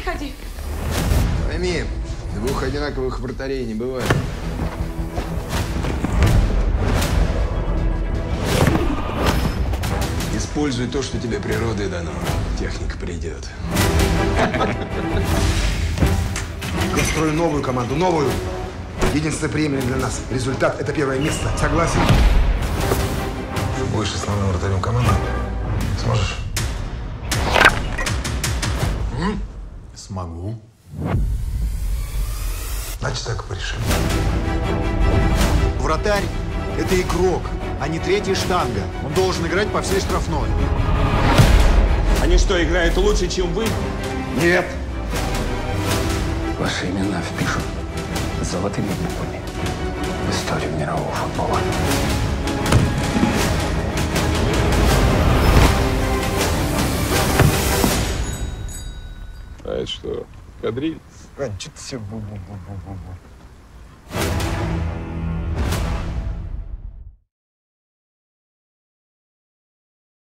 подходи. Пойми, двух одинаковых вратарей не бывает. Используй то, что тебе природой дано. Техника придет. Я строю новую команду, новую. Единственное приемлемое для нас результат – это первое место. Согласен? Будешь основным вратарем команды? Сможешь? Смогу. Значит, так и порешим. Вратарь – это игрок, а не третья штанга. Он должен играть по всей штрафной. Они что, играют лучше, чем вы? Нет. Ваши имена впишут золотыми буквами в историю мирового футбола. Это что, кадриль? Ань, что ты все бу-бу-бу-бу-бу?